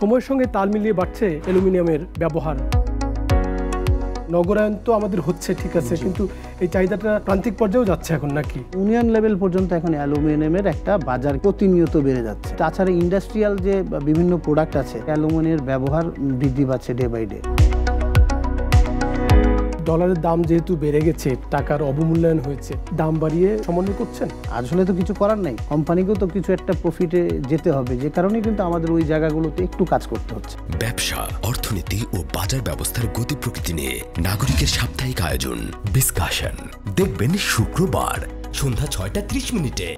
সময়ের সঙ্গে তাল মিলিয়ে বাড়ছে অ্যালুমিনিয়ামের ব্যবহার। নগরায়ন তো আমাদের হচ্ছে ঠিক আছে কিন্তু এই চাহিদাটা প্রান্তিক পর্যায়েও যাচ্ছে এখন নাকি? ইউনিয়ন লেভেল পর্যন্ত এখন অ্যালুমিনিয়ামের একটা বাজার প্রতিনিয়ত বেড়ে যাচ্ছে। তাছাড়া ইন্ডাস্ট্রিয়াল যে বিভিন্ন প্রোডাক্ট আছে অ্যালুমিনিয়ামের ব্যবহার বৃদ্ধি পাচ্ছে ডে বাই ডে ডলারের দাম যেহেতু বেড়ে গেছে টাকার অবমূল্যায়ন হয়েছে দাম বাড়িয়ে সমন্বয় করছেন? আসলে তো কিছু করার নাই। কোম্পানিকেও তো কিছু একটা প্রফিটে যেতে হবে। যে কারণে কিন্তু আমাদের ওই জায়গাগুলোতে একটু কাজ করতে হচ্ছে। ব্যবসা অর্থনীতি ও বাজার ব্যবস্থার গতি প্রকৃতি নিয়ে নাগরিকের সাপ্তাহিক আয়োজন ডিসকাশন দেখবেন শুক্রবার সন্ধ্যা ছয়টা ত্রিশ মিনিটে।